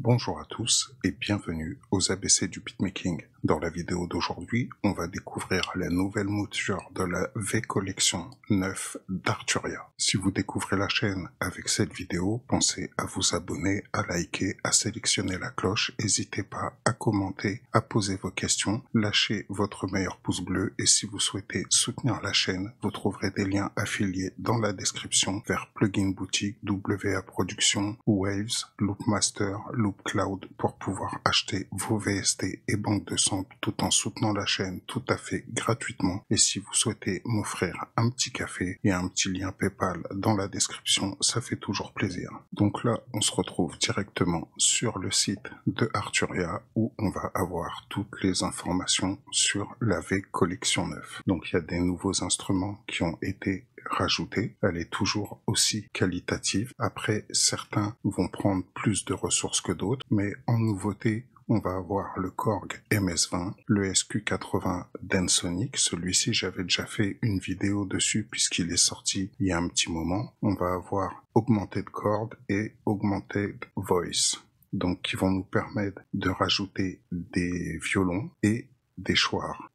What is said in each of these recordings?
Bonjour à tous et bienvenue aux ABC du beatmaking. Dans la vidéo d'aujourd'hui, on va découvrir la nouvelle mouture de la V Collection 9 d'Arturia. Si vous découvrez la chaîne avec cette vidéo, pensez à vous abonner, à liker, à sélectionner la cloche. N'hésitez pas à commenter, à poser vos questions, lâchez votre meilleur pouce bleu et si vous souhaitez soutenir la chaîne, vous trouverez des liens affiliés dans la description vers Plugin Boutique, WA Production, Waves, Loopmaster, Loop Cloud pour pouvoir acheter vos VST et banques de samples tout en soutenant la chaîne tout à fait gratuitement. Et si vous souhaitez m'offrir un petit café et un petit lien PayPal dans la description, ça fait toujours plaisir. Donc là, on se retrouve directement sur le site de Arturia où on va avoir toutes les informations sur la V Collection 9. Donc il y a des nouveaux instruments qui ont été rajouter. Elle est toujours aussi qualitative. Après, certains vont prendre plus de ressources que d'autres, mais en nouveauté, on va avoir le Korg MS20, le SQ80 Densonic. Celui-ci, j'avais déjà fait une vidéo dessus puisqu'il est sorti il y a un petit moment. On va avoir Augmented Chord et Augmented Voice. Donc, qui vont nous permettre de rajouter des violons et des.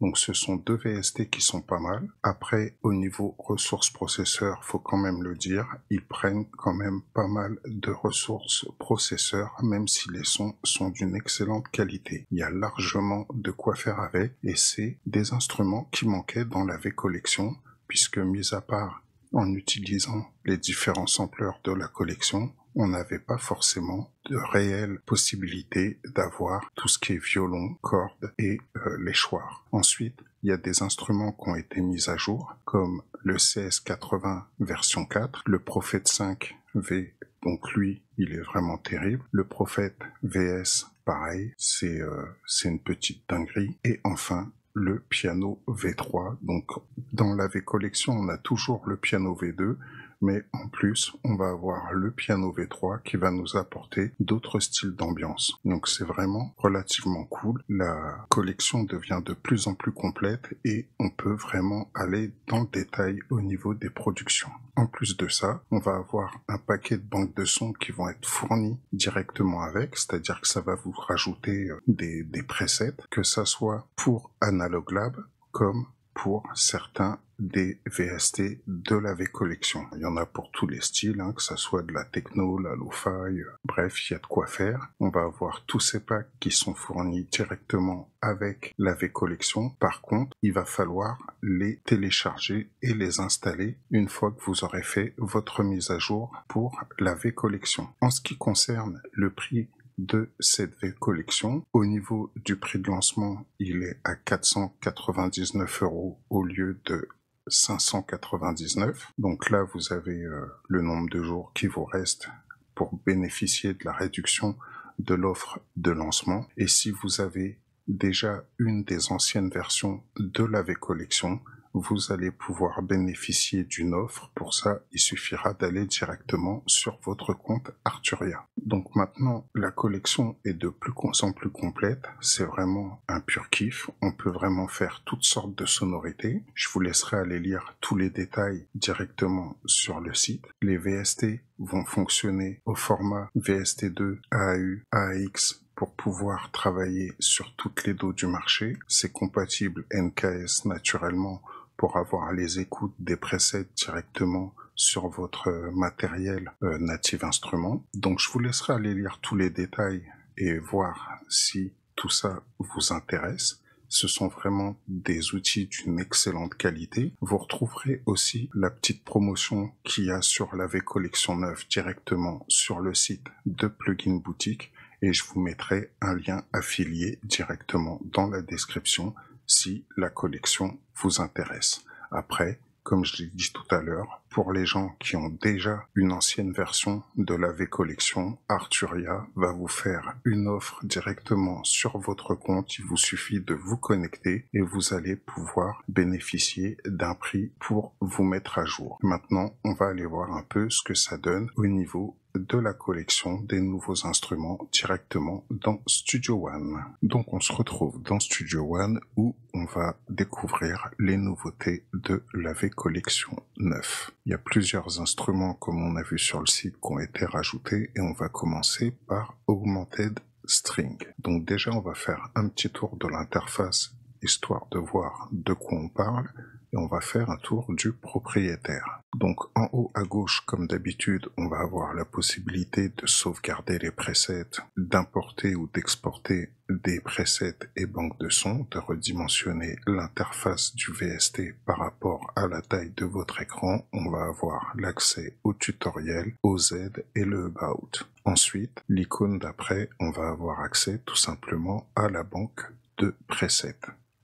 Donc ce sont deux VST qui sont pas mal. Après, au niveau ressources processeurs, faut quand même le dire, ils prennent quand même pas mal de ressources processeurs, même si les sons sont d'une excellente qualité. Il y a largement de quoi faire avec, et c'est des instruments qui manquaient dans la V collection, puisque mis à part en utilisant les différents sampleurs de la collection, on n'avait pas forcément de réelle possibilité d'avoir tout ce qui est violon, cordes et euh, les choirs. Ensuite, il y a des instruments qui ont été mis à jour, comme le CS80 version 4, le Prophète 5 V, donc lui, il est vraiment terrible. Le Prophète VS, pareil, c'est euh, une petite dinguerie. Et enfin, le piano V3. Donc, dans la V collection, on a toujours le piano V2, mais en plus, on va avoir le piano V3 qui va nous apporter d'autres styles d'ambiance. Donc c'est vraiment relativement cool. La collection devient de plus en plus complète et on peut vraiment aller dans le détail au niveau des productions. En plus de ça, on va avoir un paquet de banques de sons qui vont être fournis directement avec, c'est-à-dire que ça va vous rajouter euh, des, des presets, que ça soit pour Analog Lab comme pour certains des VST de la V Collection. Il y en a pour tous les styles, hein, que ça soit de la techno, la lo-fi, euh, bref, il y a de quoi faire. On va avoir tous ces packs qui sont fournis directement avec la V Collection. Par contre, il va falloir les télécharger et les installer une fois que vous aurez fait votre mise à jour pour la V Collection. En ce qui concerne le prix de cette collection. Au niveau du prix de lancement, il est à 499 euros au lieu de 599. Donc là, vous avez euh, le nombre de jours qui vous reste pour bénéficier de la réduction de l'offre de lancement. Et si vous avez déjà une des anciennes versions de la V collection, vous allez pouvoir bénéficier d'une offre. Pour ça, il suffira d'aller directement sur votre compte Arturia. Donc maintenant, la collection est de plus en plus complète. C'est vraiment un pur kiff. On peut vraiment faire toutes sortes de sonorités. Je vous laisserai aller lire tous les détails directement sur le site. Les VST vont fonctionner au format VST2, AAU, AX, pour pouvoir travailler sur toutes les dos du marché. C'est compatible NKS naturellement pour avoir les écoutes des presets directement sur votre matériel euh, Native Instrument. Donc je vous laisserai aller lire tous les détails et voir si tout ça vous intéresse. Ce sont vraiment des outils d'une excellente qualité. Vous retrouverez aussi la petite promotion qu'il y a sur la V Collection 9 directement sur le site de Plugin Boutique et je vous mettrai un lien affilié directement dans la description si la collection vous intéresse. Après, comme je l'ai dit tout à l'heure, pour les gens qui ont déjà une ancienne version de la V Collection, Arturia va vous faire une offre directement sur votre compte. Il vous suffit de vous connecter et vous allez pouvoir bénéficier d'un prix pour vous mettre à jour. Maintenant, on va aller voir un peu ce que ça donne au niveau de la collection des nouveaux instruments directement dans Studio One. Donc on se retrouve dans Studio One où on va découvrir les nouveautés de la V Collection 9. Il y a plusieurs instruments comme on a vu sur le site qui ont été rajoutés et on va commencer par Augmented String. Donc déjà on va faire un petit tour de l'interface histoire de voir de quoi on parle et on va faire un tour du propriétaire. Donc en haut à gauche, comme d'habitude, on va avoir la possibilité de sauvegarder les presets, d'importer ou d'exporter des presets et banques de sons, de redimensionner l'interface du VST par rapport à la taille de votre écran. On va avoir l'accès au tutoriel, au Z et le About. Ensuite, l'icône d'après, on va avoir accès tout simplement à la banque de presets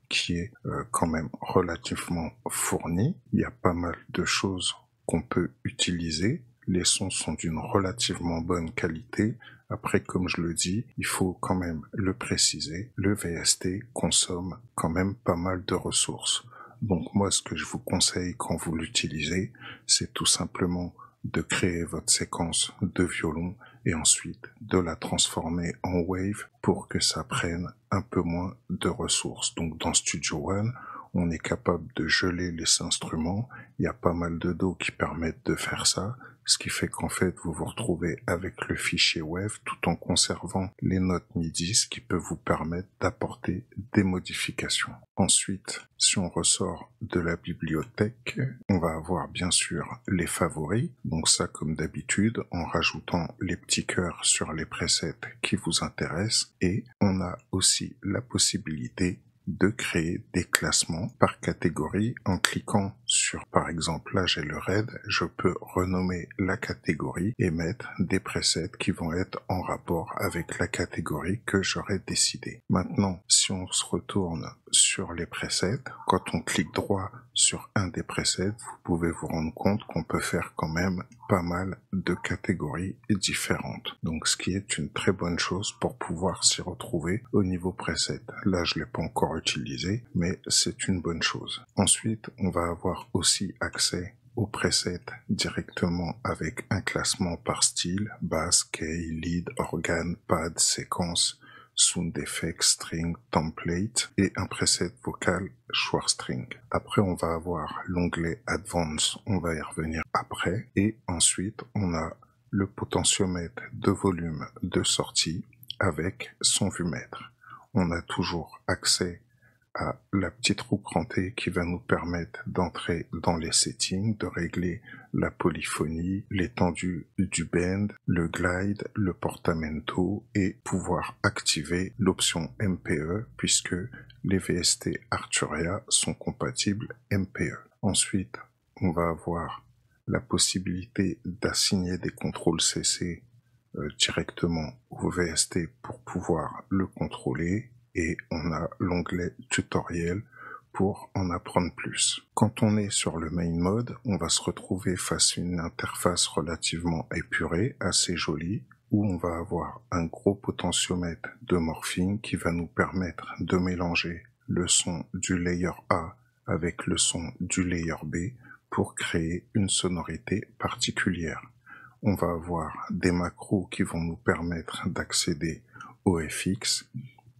qui est euh, quand même relativement fourni. Il y a pas mal de choses qu'on peut utiliser. Les sons sont d'une relativement bonne qualité. Après, comme je le dis, il faut quand même le préciser, le VST consomme quand même pas mal de ressources. Donc moi, ce que je vous conseille quand vous l'utilisez, c'est tout simplement de créer votre séquence de violon et ensuite de la transformer en wave pour que ça prenne un peu moins de ressources. Donc dans Studio One, on est capable de geler les instruments. Il y a pas mal de dos qui permettent de faire ça ce qui fait qu'en fait vous vous retrouvez avec le fichier Wave tout en conservant les notes MIDI, ce qui peut vous permettre d'apporter des modifications. Ensuite, si on ressort de la bibliothèque, on va avoir bien sûr les favoris, donc ça comme d'habitude en rajoutant les petits cœurs sur les presets qui vous intéressent et on a aussi la possibilité de créer des classements par catégorie en cliquant sur par exemple là j'ai le RAID, je peux renommer la catégorie et mettre des presets qui vont être en rapport avec la catégorie que j'aurais décidé. Maintenant, si on se retourne sur les presets, quand on clique droit sur un des presets, vous pouvez vous rendre compte qu'on peut faire quand même pas mal de catégories différentes. Donc ce qui est une très bonne chose pour pouvoir s'y retrouver au niveau preset. Là, je l'ai pas encore utilisé, mais c'est une bonne chose. Ensuite, on va avoir aussi accès aux presets directement avec un classement par style, bass, key, lead, organe, pad, séquence, sound effect, string, template et un preset vocal choix string. Après, on va avoir l'onglet Advance, on va y revenir après. Et ensuite, on a le potentiomètre de volume de sortie avec son vumètre. On a toujours accès la petite roue crantée qui va nous permettre d'entrer dans les settings, de régler la polyphonie, l'étendue du bend, le glide, le portamento et pouvoir activer l'option MPE puisque les VST Arturia sont compatibles MPE. Ensuite, on va avoir la possibilité d'assigner des contrôles CC euh, directement au VST pour pouvoir le contrôler et on a l'onglet tutoriel pour en apprendre plus. Quand on est sur le main mode, on va se retrouver face à une interface relativement épurée, assez jolie, où on va avoir un gros potentiomètre de morphing qui va nous permettre de mélanger le son du layer A avec le son du layer B pour créer une sonorité particulière. On va avoir des macros qui vont nous permettre d'accéder au FX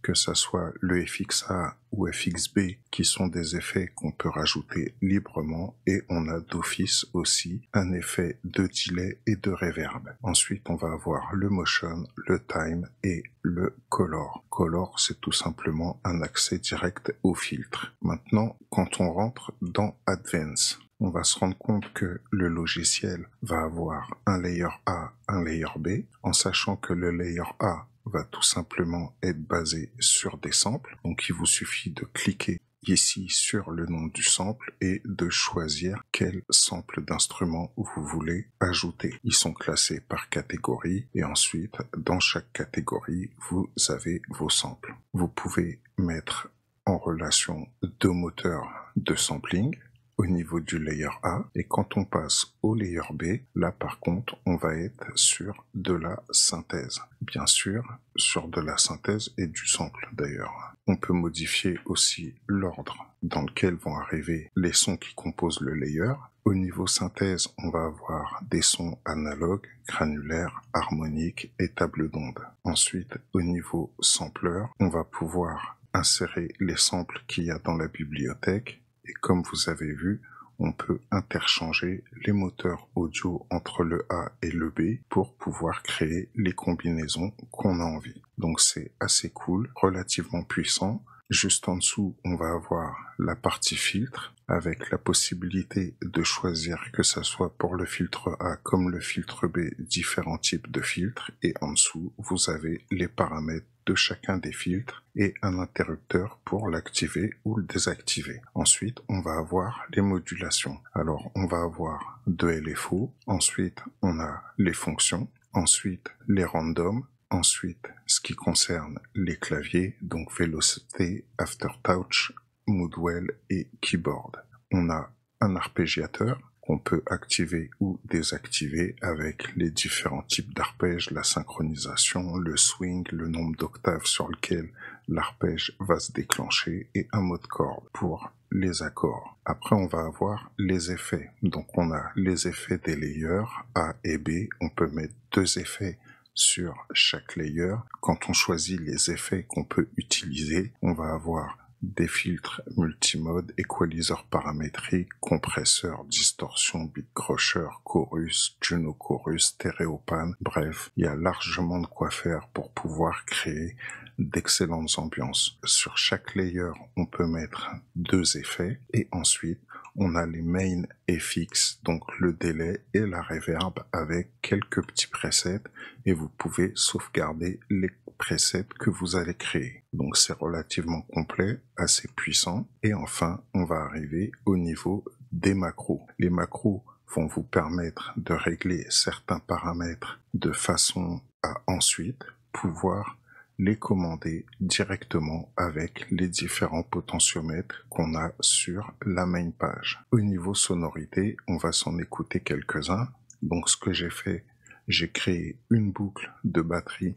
que ça soit le FXA ou FXB, qui sont des effets qu'on peut rajouter librement, et on a d'office aussi un effet de delay et de reverb. Ensuite, on va avoir le motion, le time et le color. Color, c'est tout simplement un accès direct au filtre. Maintenant, quand on rentre dans Advance, on va se rendre compte que le logiciel va avoir un layer A, un layer B, en sachant que le layer A va tout simplement être basé sur des samples. Donc il vous suffit de cliquer ici sur le nom du sample et de choisir quel sample d'instrument vous voulez ajouter. Ils sont classés par catégorie et ensuite dans chaque catégorie vous avez vos samples. Vous pouvez mettre en relation deux moteurs de sampling au niveau du layer A et quand on passe au layer B, là par contre on va être sur de la synthèse. Bien sûr, sur de la synthèse et du sample d'ailleurs. On peut modifier aussi l'ordre dans lequel vont arriver les sons qui composent le layer. Au niveau synthèse, on va avoir des sons analogues, granulaires, harmoniques et table d'onde. Ensuite, au niveau sampler, on va pouvoir insérer les samples qu'il y a dans la bibliothèque et comme vous avez vu, on peut interchanger les moteurs audio entre le A et le B pour pouvoir créer les combinaisons qu'on a envie. Donc c'est assez cool, relativement puissant. Juste en dessous, on va avoir la partie filtre avec la possibilité de choisir que ce soit pour le filtre A comme le filtre B différents types de filtres et en dessous vous avez les paramètres de chacun des filtres et un interrupteur pour l'activer ou le désactiver. Ensuite, on va avoir les modulations. Alors, on va avoir de LFO. Ensuite, on a les fonctions. Ensuite, les randoms. Ensuite, ce qui concerne les claviers, donc Velocity, Aftertouch, Moodwell et Keyboard. On a un arpégiateur qu'on peut activer ou désactiver avec les différents types d'arpèges, la synchronisation, le swing, le nombre d'octaves sur lequel l'arpège va se déclencher et un mode corde pour les accords. Après, on va avoir les effets. Donc, on a les effets des layers A et B. On peut mettre deux effets sur chaque layer. Quand on choisit les effets qu'on peut utiliser, on va avoir des filtres multimode, équaliseur paramétrique, compresseur, distorsion, bit crusher, chorus, Juno chorus, stéréopan. Bref, il y a largement de quoi faire pour pouvoir créer d'excellentes ambiances. Sur chaque layer, on peut mettre deux effets et ensuite on a les main FX, donc le délai et la reverb avec quelques petits presets et vous pouvez sauvegarder les presets que vous allez créer. Donc c'est relativement complet, assez puissant. Et enfin, on va arriver au niveau des macros. Les macros vont vous permettre de régler certains paramètres de façon à ensuite pouvoir les commander directement avec les différents potentiomètres qu'on a sur la main page. Au niveau sonorité, on va s'en écouter quelques-uns. Donc ce que j'ai fait, j'ai créé une boucle de batterie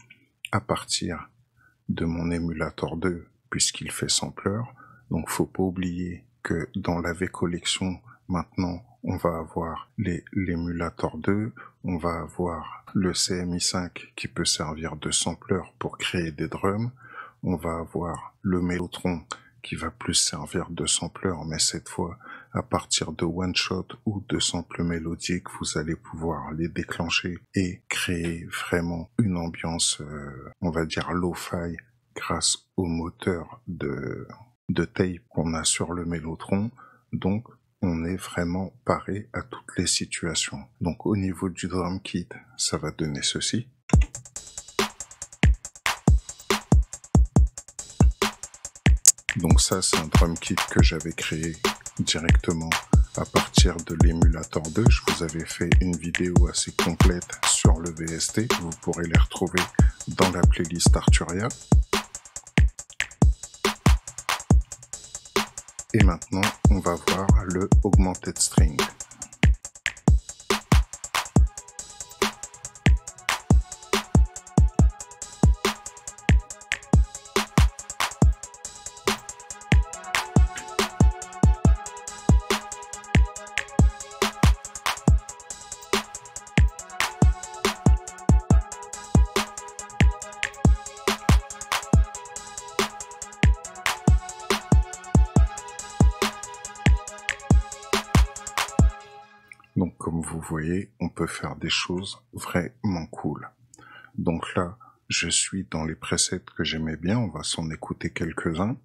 à partir de mon émulateur 2 puisqu'il fait sampler. Donc faut pas oublier que dans la V collection maintenant on va avoir l'émulateur 2, on va avoir le CMI5 qui peut servir de sampler pour créer des drums, on va avoir le Mellotron qui va plus servir de sampler, mais cette fois, à partir de one shot ou de samples mélodiques, vous allez pouvoir les déclencher et créer vraiment une ambiance, euh, on va dire, lo-fi grâce au moteur de, de tape qu'on a sur le Mellotron. Donc, on est vraiment paré à toutes les situations. Donc au niveau du drum kit, ça va donner ceci. Donc ça, c'est un drum kit que j'avais créé directement à partir de l'émulateur 2. Je vous avais fait une vidéo assez complète sur le VST. Vous pourrez les retrouver dans la playlist Arturia. Et maintenant, on va voir le Augmented String. Faire des choses vraiment cool. Donc là, je suis dans les presets que j'aimais bien, on va s'en écouter quelques-uns.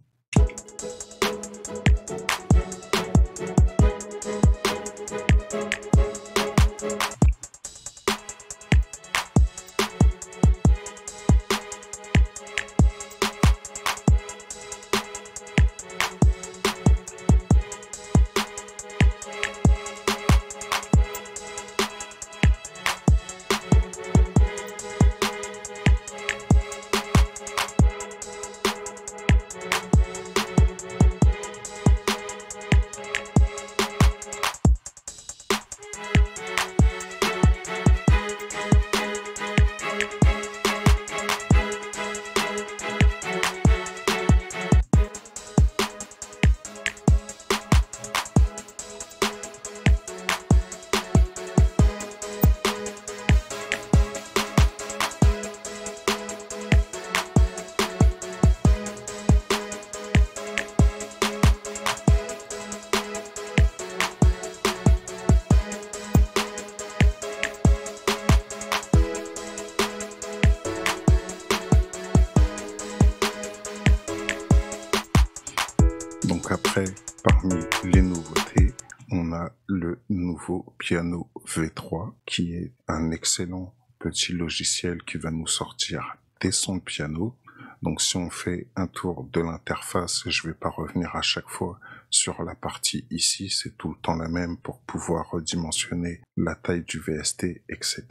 Excellent petit logiciel qui va nous sortir des sons de piano. Donc si on fait un tour de l'interface, je vais pas revenir à chaque fois sur la partie ici, c'est tout le temps la même pour pouvoir redimensionner la taille du VST, etc.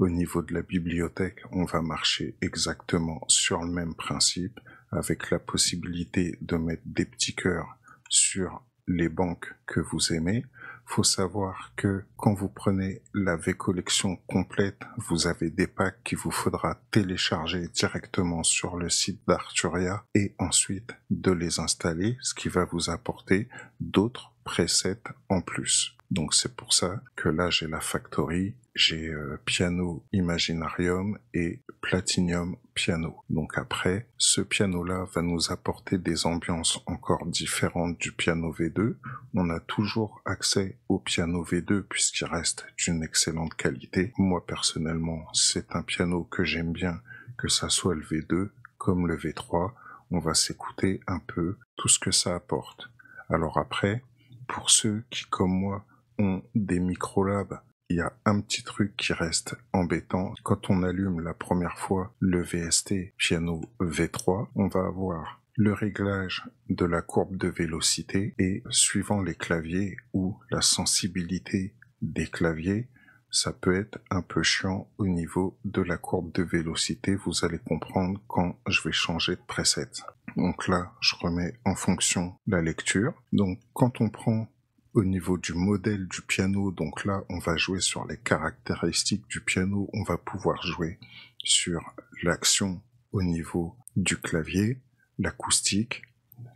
Au niveau de la bibliothèque, on va marcher exactement sur le même principe avec la possibilité de mettre des petits cœurs sur les banques que vous aimez. Faut savoir que quand vous prenez la V-collection complète, vous avez des packs qu'il vous faudra télécharger directement sur le site d'Arturia et ensuite de les installer, ce qui va vous apporter d'autres presets en plus. Donc c'est pour ça que là j'ai la Factory, j'ai euh, Piano Imaginarium et Platinum Piano. Donc après, ce piano-là va nous apporter des ambiances encore différentes du piano V2. On a toujours accès au piano V2 puisqu'il reste d'une excellente qualité. Moi personnellement, c'est un piano que j'aime bien, que ça soit le V2 comme le V3. On va s'écouter un peu tout ce que ça apporte. Alors après, pour ceux qui, comme moi, ont des microlabs, il y a un petit truc qui reste embêtant. Quand on allume la première fois le VST piano V3, on va avoir le réglage de la courbe de vélocité et suivant les claviers ou la sensibilité des claviers, ça peut être un peu chiant au niveau de la courbe de vélocité. Vous allez comprendre quand je vais changer de preset. Donc là, je remets en fonction la lecture. Donc quand on prend au niveau du modèle du piano, donc là, on va jouer sur les caractéristiques du piano, on va pouvoir jouer sur l'action au niveau du clavier, l'acoustique,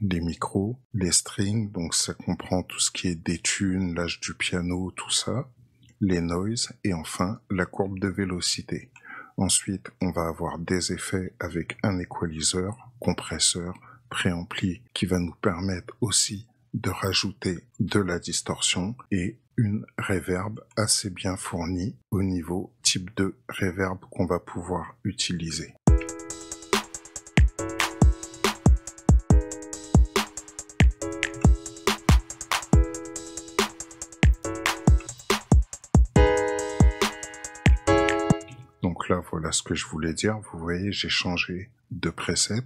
les micros, les strings, donc ça comprend tout ce qui est des tunes, l'âge du piano, tout ça, les noises et enfin la courbe de vélocité. Ensuite, on va avoir des effets avec un équaliseur, compresseur, préampli qui va nous permettre aussi de rajouter de la distorsion et une reverb assez bien fournie au niveau type de reverb qu'on va pouvoir utiliser. Donc là, voilà ce que je voulais dire. Vous voyez, j'ai changé de preset.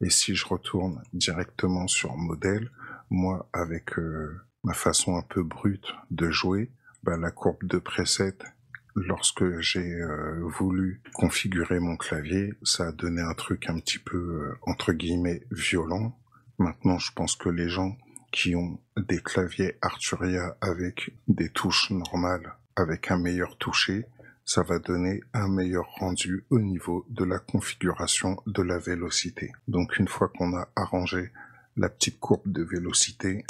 Et si je retourne directement sur modèle, moi, avec euh, ma façon un peu brute de jouer, bah, la courbe de preset, lorsque j'ai euh, voulu configurer mon clavier, ça a donné un truc un petit peu, euh, entre guillemets, violent. Maintenant, je pense que les gens qui ont des claviers Arturia avec des touches normales, avec un meilleur toucher, ça va donner un meilleur rendu au niveau de la configuration de la vélocité. Donc une fois qu'on a arrangé la petite courbe de vélocité.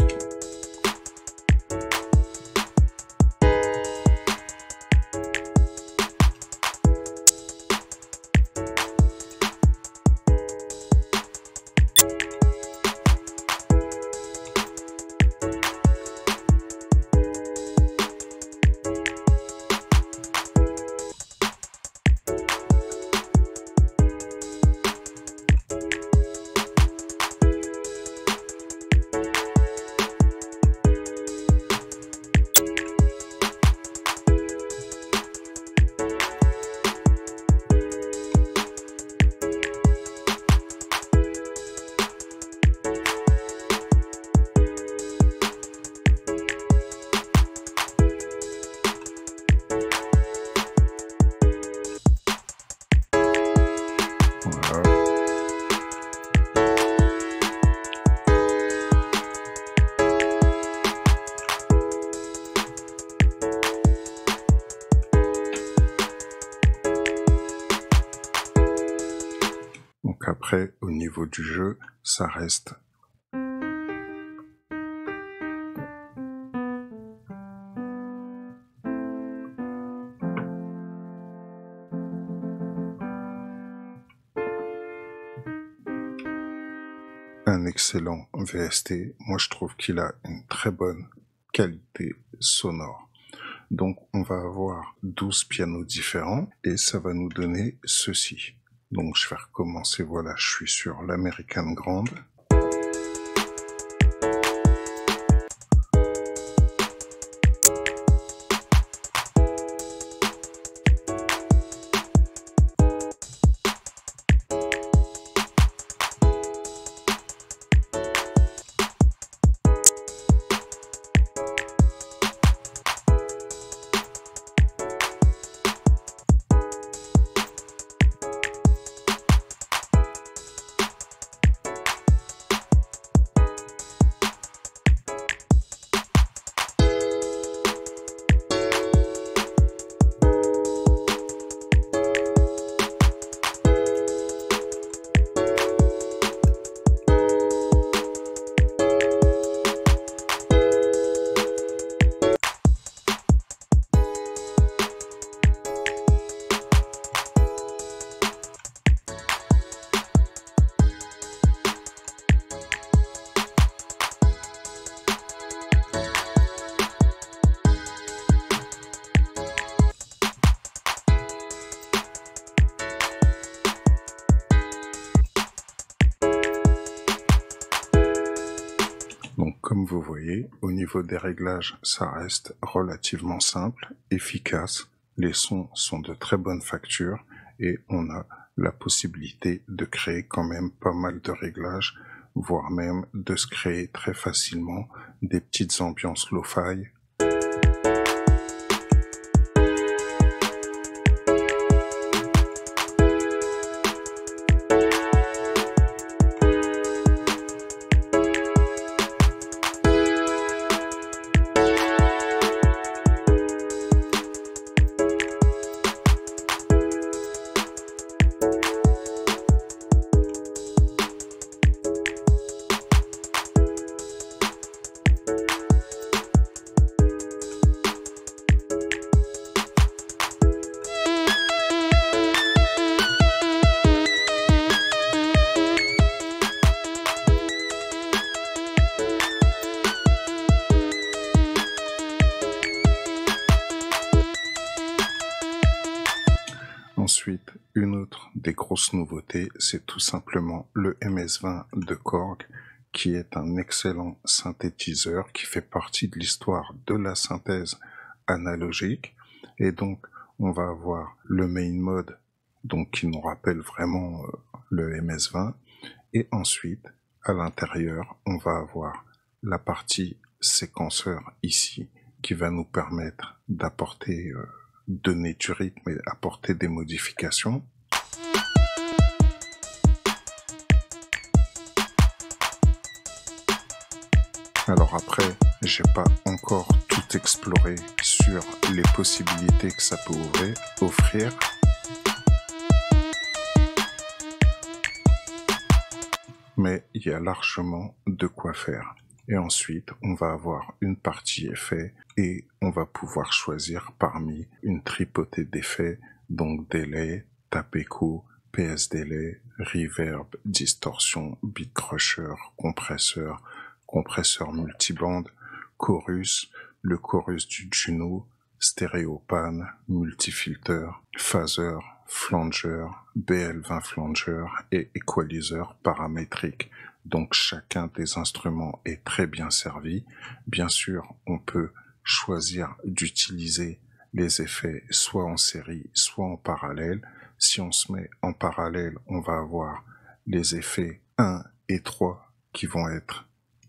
Du jeu, ça reste un excellent VST. Moi, je trouve qu'il a une très bonne qualité sonore. Donc, on va avoir 12 pianos différents et ça va nous donner ceci. Donc je vais recommencer, voilà, je suis sur l'American Grande. Niveau des réglages, ça reste relativement simple, efficace. Les sons sont de très bonne facture et on a la possibilité de créer quand même pas mal de réglages, voire même de se créer très facilement des petites ambiances lo-fi c'est tout simplement le MS-20 de Korg, qui est un excellent synthétiseur qui fait partie de l'histoire de la synthèse analogique. Et donc, on va avoir le main mode, donc qui nous rappelle vraiment euh, le MS-20. Et ensuite, à l'intérieur, on va avoir la partie séquenceur ici, qui va nous permettre d'apporter euh, donner du et apporter des modifications. Alors après, j'ai pas encore tout exploré sur les possibilités que ça peut offrir. Mais il y a largement de quoi faire. Et ensuite, on va avoir une partie effet et on va pouvoir choisir parmi une tripotée d'effets, donc délai, tape echo, PS delay, reverb, distorsion, beat crusher, compresseur, compresseur multiband, chorus, le chorus du Juno, stéréopan, multifilter, phaser, flanger, BL20 flanger et equalizer paramétrique. Donc chacun des instruments est très bien servi. Bien sûr, on peut choisir d'utiliser les effets soit en série, soit en parallèle. Si on se met en parallèle, on va avoir les effets 1 et 3 qui vont être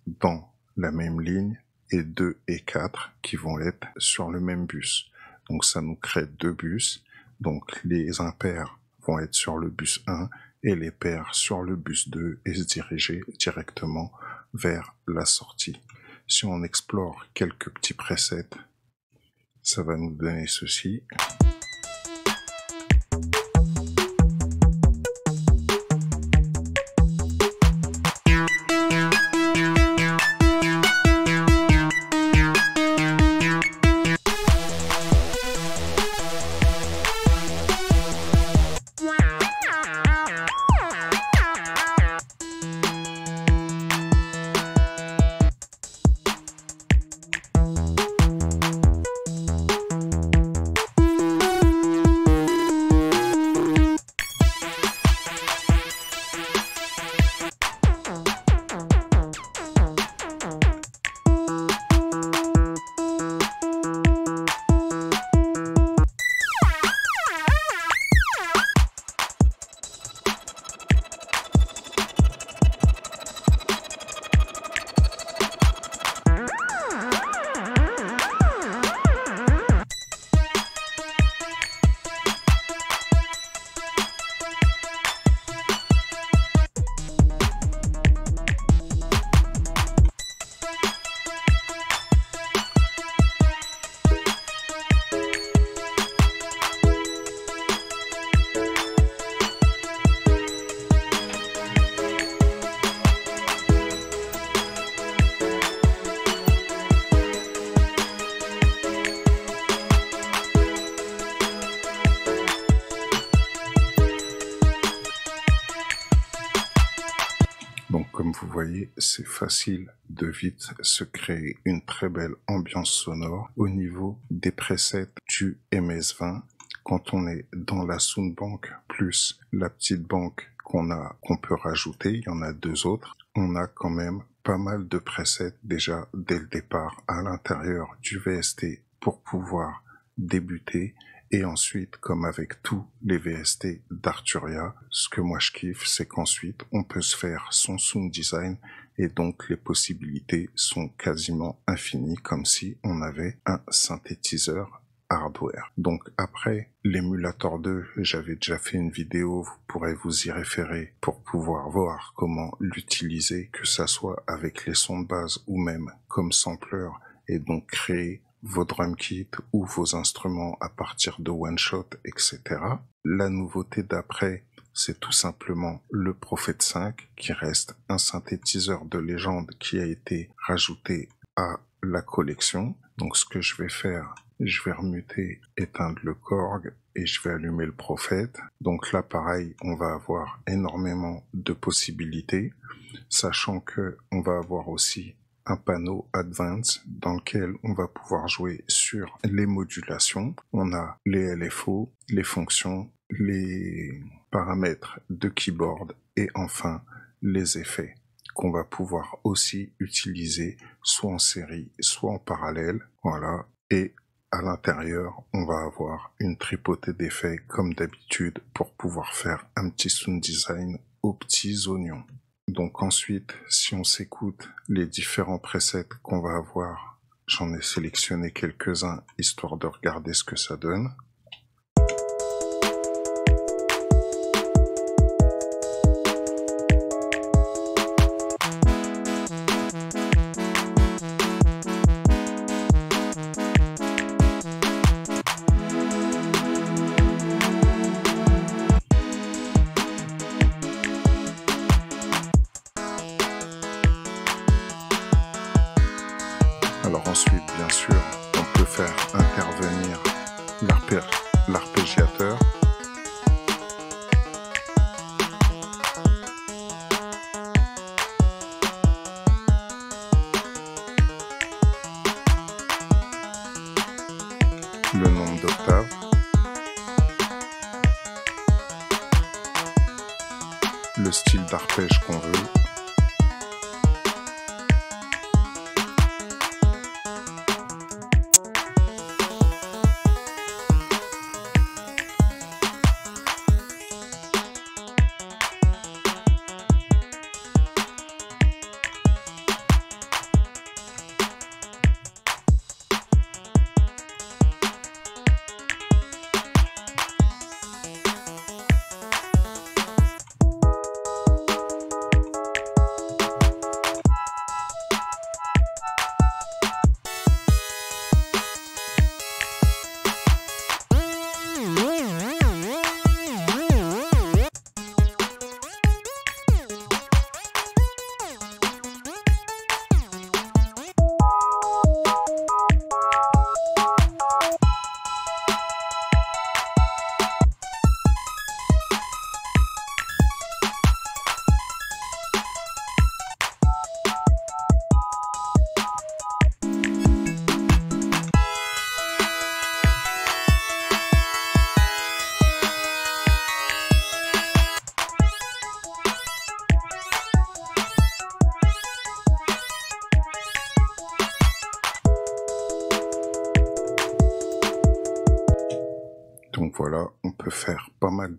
dans la même ligne et 2 et 4 qui vont être sur le même bus. Donc ça nous crée deux bus. Donc les impairs vont être sur le bus 1 et les paires sur le bus 2 et se diriger directement vers la sortie. Si on explore quelques petits presets, ça va nous donner ceci. Facile de vite se créer une très belle ambiance sonore au niveau des presets du MS-20 quand on est dans la Soundbank plus la petite banque qu'on a qu'on peut rajouter, il y en a deux autres, on a quand même pas mal de presets déjà dès le départ à l'intérieur du VST pour pouvoir débuter et ensuite, comme avec tous les VST d'Arturia, ce que moi je kiffe, c'est qu'ensuite on peut se faire son sound design et donc les possibilités sont quasiment infinies comme si on avait un synthétiseur hardware. Donc après l'émulator 2, j'avais déjà fait une vidéo, vous pourrez vous y référer pour pouvoir voir comment l'utiliser, que ça soit avec les sons de base ou même comme sampler et donc créer vos drum kits ou vos instruments à partir de one shot, etc. La nouveauté d'après, c'est tout simplement le Prophet 5 qui reste un synthétiseur de légende qui a été rajouté à la collection. Donc ce que je vais faire, je vais remuter, éteindre le Korg et je vais allumer le prophète. Donc là, pareil, on va avoir énormément de possibilités, sachant que on va avoir aussi un panneau Advance dans lequel on va pouvoir jouer sur les modulations. On a les LFO, les fonctions, les paramètres de keyboard et enfin les effets qu'on va pouvoir aussi utiliser soit en série, soit en parallèle. Voilà. Et à l'intérieur, on va avoir une tripotée d'effets comme d'habitude pour pouvoir faire un petit sound design aux petits oignons. Donc ensuite, si on s'écoute les différents presets qu'on va avoir, j'en ai sélectionné quelques-uns histoire de regarder ce que ça donne.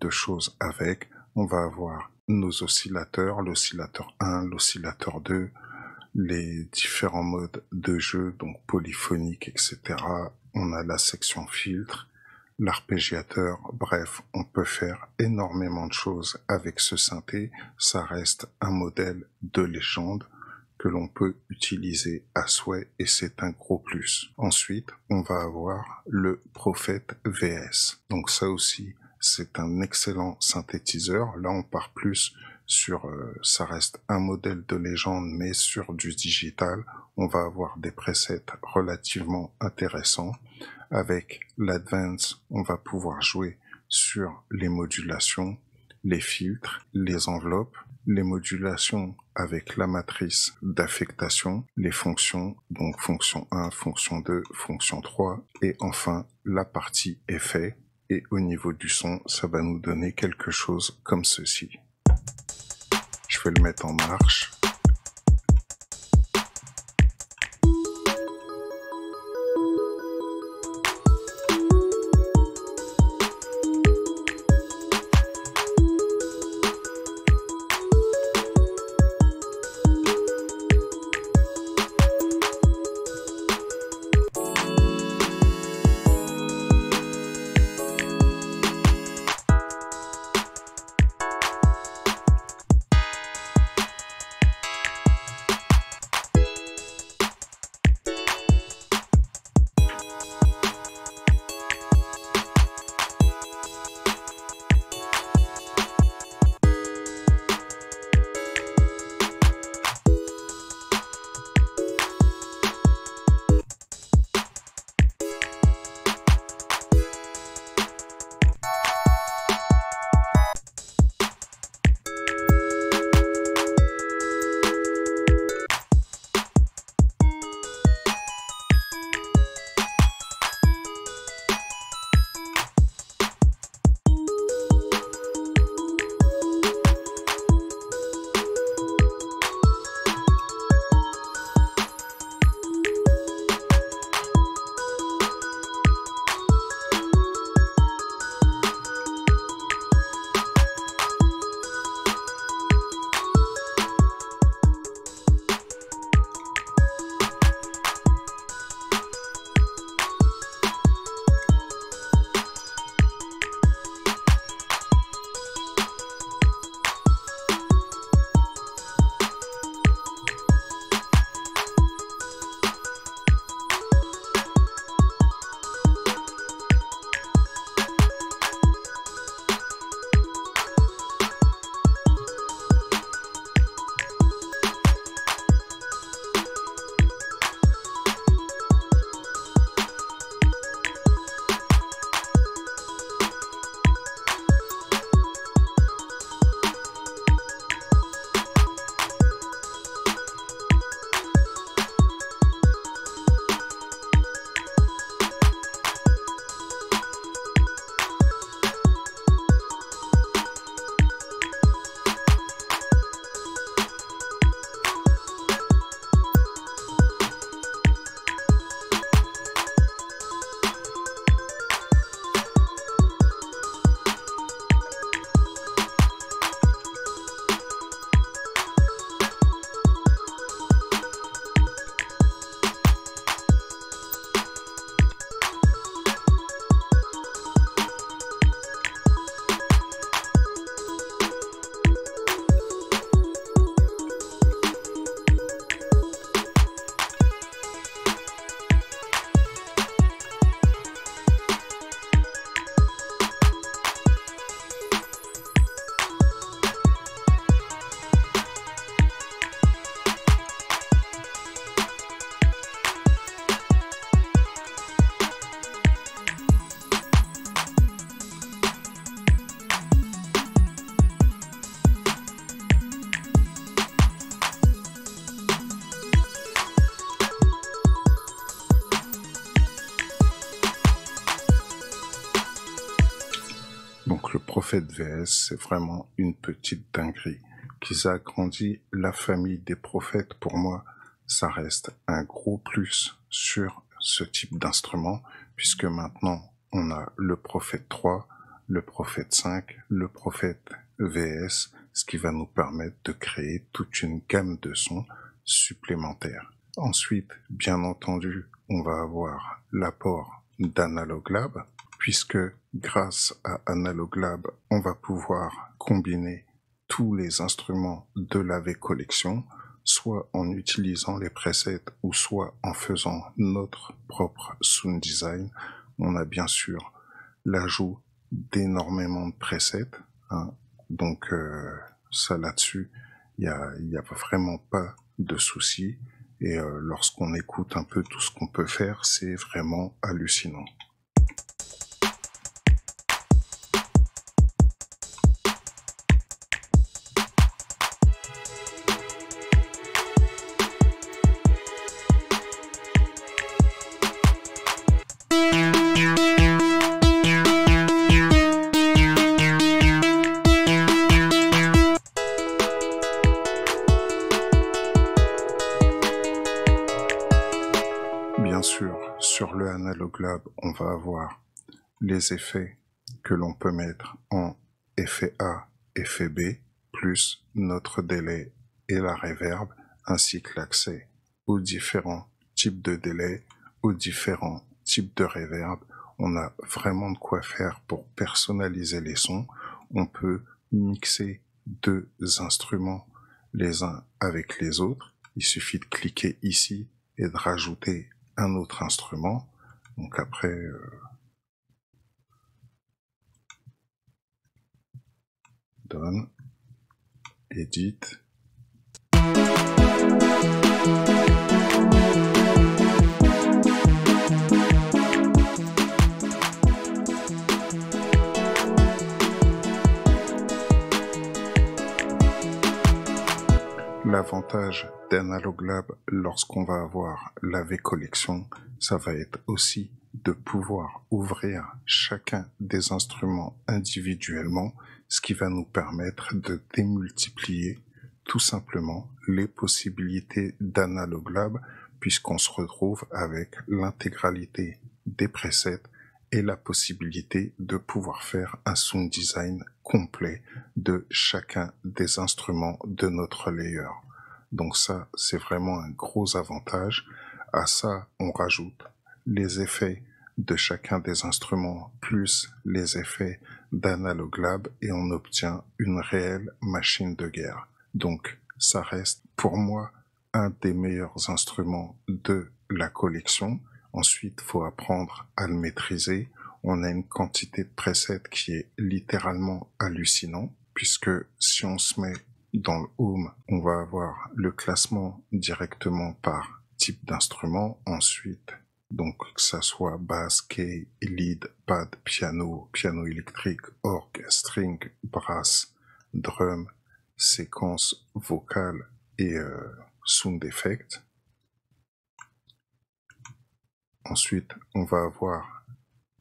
De choses avec. On va avoir nos oscillateurs, l'oscillateur 1, l'oscillateur 2, les différents modes de jeu, donc polyphonique, etc. On a la section filtre, l'arpégiateur, bref, on peut faire énormément de choses avec ce synthé. Ça reste un modèle de légende que l'on peut utiliser à souhait et c'est un gros plus. Ensuite, on va avoir le Prophet VS. Donc ça aussi, c'est un excellent synthétiseur. Là, on part plus sur, euh, ça reste un modèle de légende, mais sur du digital, on va avoir des presets relativement intéressants. Avec l'Advance, on va pouvoir jouer sur les modulations, les filtres, les enveloppes, les modulations avec la matrice d'affectation, les fonctions, donc fonction 1, fonction 2, fonction 3, et enfin la partie effet. Et au niveau du son, ça va nous donner quelque chose comme ceci. Je vais le mettre en marche. VS, c'est vraiment une petite dinguerie. Qu'ils aient agrandi la famille des prophètes, pour moi, ça reste un gros plus sur ce type d'instrument, puisque maintenant, on a le Prophète 3, le Prophète 5, le Prophète VS, ce qui va nous permettre de créer toute une gamme de sons supplémentaires. Ensuite, bien entendu, on va avoir l'apport d'Analog Lab, puisque grâce à Analog Lab, on va pouvoir combiner tous les instruments de la V Collection, soit en utilisant les presets ou soit en faisant notre propre sound design. On a bien sûr l'ajout d'énormément de presets, hein. donc euh, ça là-dessus, il y a, y a vraiment pas de souci. Et euh, lorsqu'on écoute un peu tout ce qu'on peut faire, c'est vraiment hallucinant. Effets que l'on peut mettre en effet A, effet B, plus notre délai et la reverb, ainsi que l'accès aux différents types de délais, aux différents types de reverb. On a vraiment de quoi faire pour personnaliser les sons. On peut mixer deux instruments les uns avec les autres. Il suffit de cliquer ici et de rajouter un autre instrument. Donc après, euh, donne, edit. L'avantage d'Analog Lab lorsqu'on va avoir la V collection, ça va être aussi de pouvoir ouvrir chacun des instruments individuellement, ce qui va nous permettre de démultiplier tout simplement les possibilités d'Analog Lab puisqu'on se retrouve avec l'intégralité des presets et la possibilité de pouvoir faire un sound design complet de chacun des instruments de notre layer. Donc ça, c'est vraiment un gros avantage. À ça, on rajoute les effets de chacun des instruments plus les effets d'Analog Lab et on obtient une réelle machine de guerre. Donc ça reste pour moi un des meilleurs instruments de la collection. Ensuite, faut apprendre à le maîtriser. On a une quantité de presets qui est littéralement hallucinant, puisque si on se met dans le Home, on va avoir le classement directement par type d'instrument. Ensuite, donc que ça soit basse, key, lead, pad, piano, piano électrique, orgue, string, brass, drum, séquence vocale et euh, sound effect. Ensuite, on va avoir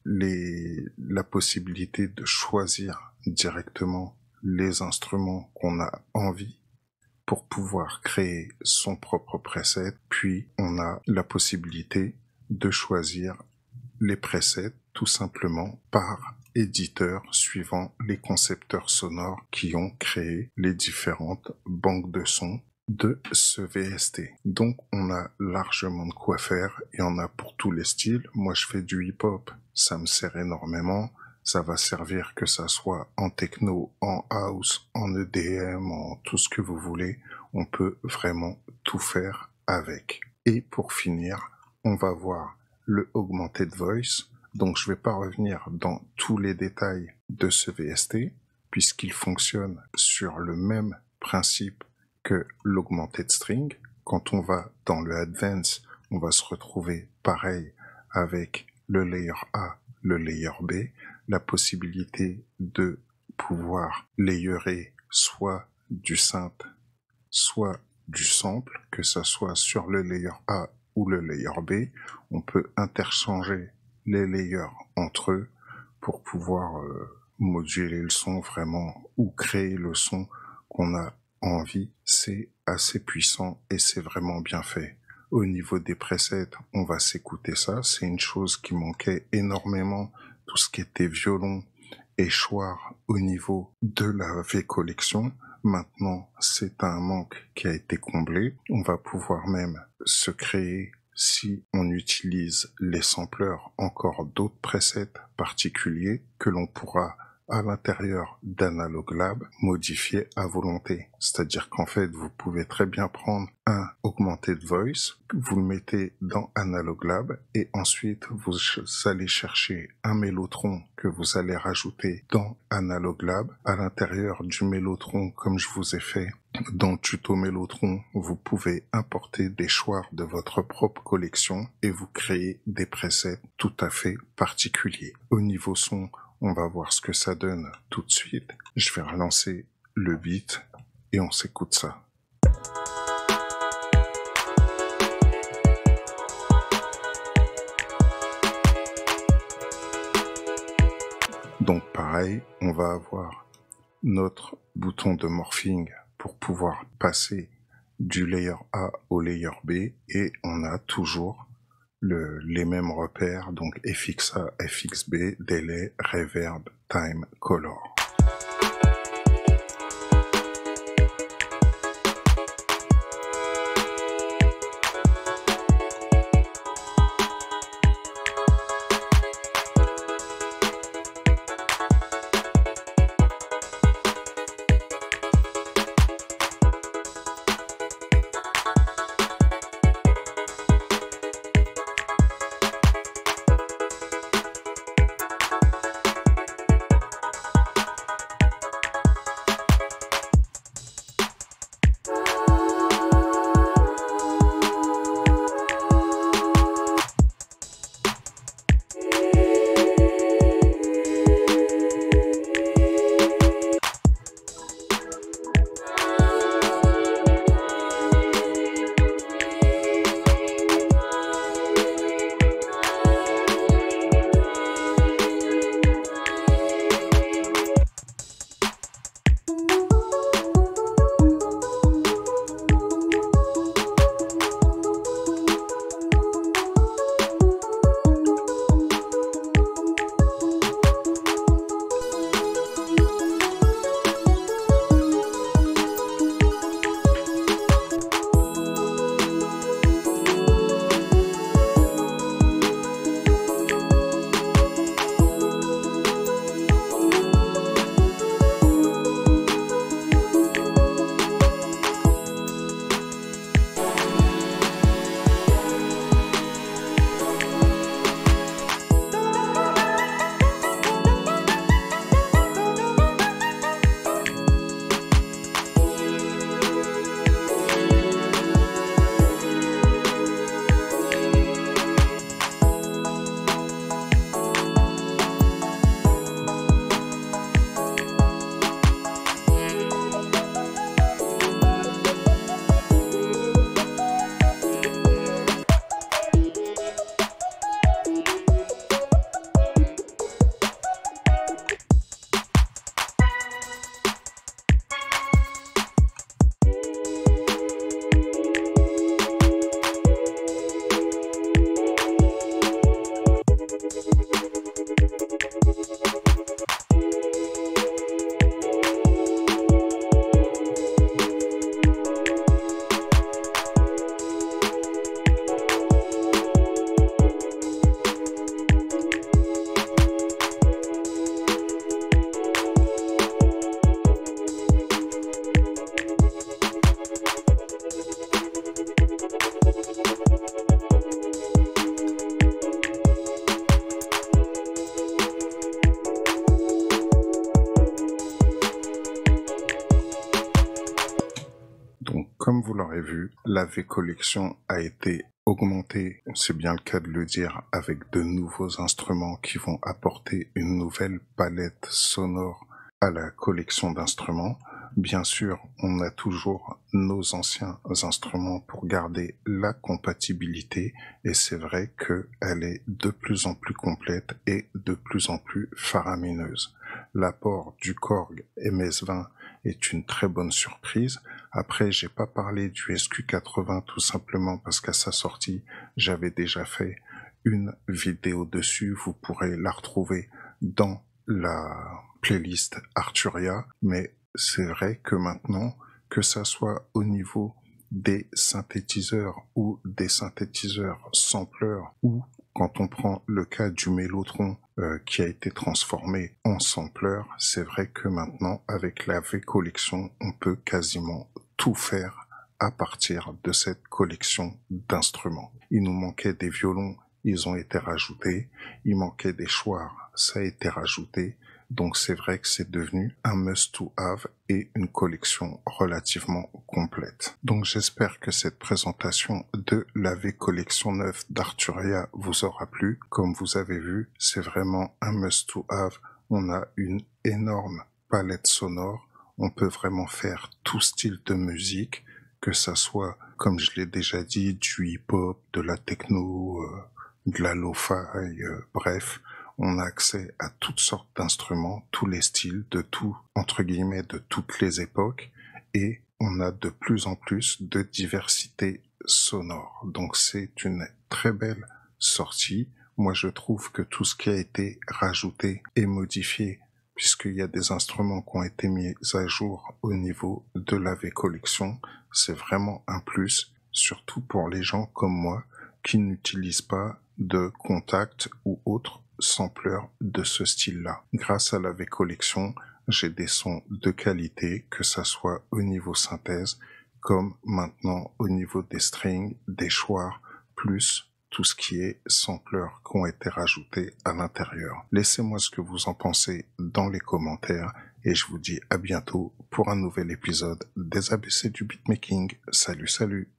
la possibilité de choisir directement les instruments qu'on a envie pour pouvoir créer son propre preset. Puis, on a la possibilité de choisir les presets tout simplement par éditeur suivant les concepteurs sonores qui ont créé les différentes banques de sons de ce VST. Donc on a largement de quoi faire et on a pour tous les styles. Moi je fais du hip-hop, ça me sert énormément. Ça va servir que ça soit en techno, en house, en EDM, en tout ce que vous voulez. On peut vraiment tout faire avec. Et pour finir, on va voir le Augmented Voice. Donc je vais pas revenir dans tous les détails de ce VST puisqu'il fonctionne sur le même principe que l'augmented string. Quand on va dans le advance, on va se retrouver pareil avec le layer A, le layer B, la possibilité de pouvoir layerer soit du synth, soit du sample, que ça soit sur le layer A ou le layer B. On peut interchanger les layers entre eux pour pouvoir euh, moduler le son vraiment ou créer le son qu'on a envie, c'est assez puissant et c'est vraiment bien fait. Au niveau des presets, on va s'écouter ça. C'est une chose qui manquait énormément. Tout ce qui était violon et choir au niveau de la V collection. Maintenant, c'est un manque qui a été comblé. On va pouvoir même se créer si on utilise les sampleurs encore d'autres presets particuliers que l'on pourra à l'intérieur d'Analog Lab modifié à volonté. C'est-à-dire qu'en fait, vous pouvez très bien prendre un augmented voice, vous le mettez dans Analog Lab et ensuite vous allez chercher un mélotron que vous allez rajouter dans Analog Lab. À l'intérieur du mélotron, comme je vous ai fait dans le tuto Mélotron, vous pouvez importer des choix de votre propre collection et vous créer des presets tout à fait particuliers. Au niveau son, on va voir ce que ça donne tout de suite. Je vais relancer le beat et on s'écoute ça. Donc pareil, on va avoir notre bouton de morphing pour pouvoir passer du layer A au layer B et on a toujours les mêmes repères, donc FXA, FXB, délai, reverb, time, color. V-Collection a été augmentée, c'est bien le cas de le dire, avec de nouveaux instruments qui vont apporter une nouvelle palette sonore à la collection d'instruments. Bien sûr, on a toujours nos anciens instruments pour garder la compatibilité et c'est vrai qu'elle est de plus en plus complète et de plus en plus faramineuse. l'apport du Korg MS20 est une très bonne surprise. Après, j'ai pas parlé du SQ80 tout simplement parce qu'à sa sortie, j'avais déjà fait une vidéo dessus. Vous pourrez la retrouver dans la playlist Arturia. Mais c'est vrai que maintenant, que ça soit au niveau des synthétiseurs ou des synthétiseurs sampleurs ou quand on prend le cas du Mélotron euh, qui a été transformé en sampler, c'est vrai que maintenant avec la V collection, on peut quasiment tout faire à partir de cette collection d'instruments. Il nous manquait des violons, ils ont été rajoutés. Il manquait des choix, ça a été rajouté. Donc c'est vrai que c'est devenu un must-to-have et une collection relativement complète. Donc j'espère que cette présentation de la V Collection 9 d'Arturia vous aura plu. Comme vous avez vu, c'est vraiment un must-to-have. On a une énorme palette sonore. On peut vraiment faire tout style de musique, que ça soit, comme je l'ai déjà dit, du hip-hop, de la techno, euh, de la lo-fi, euh, bref on a accès à toutes sortes d'instruments, tous les styles, de tout, entre guillemets, de toutes les époques, et on a de plus en plus de diversité sonore. Donc c'est une très belle sortie. Moi je trouve que tout ce qui a été rajouté et modifié, puisqu'il y a des instruments qui ont été mis à jour au niveau de la V Collection, c'est vraiment un plus, surtout pour les gens comme moi qui n'utilisent pas de contact ou autre sampleur de ce style-là. Grâce à la V-Collection, j'ai des sons de qualité, que ça soit au niveau synthèse, comme maintenant au niveau des strings, des choix, plus tout ce qui est sampleurs qui ont été rajoutés à l'intérieur. Laissez-moi ce que vous en pensez dans les commentaires et je vous dis à bientôt pour un nouvel épisode des ABC du beatmaking. Salut, salut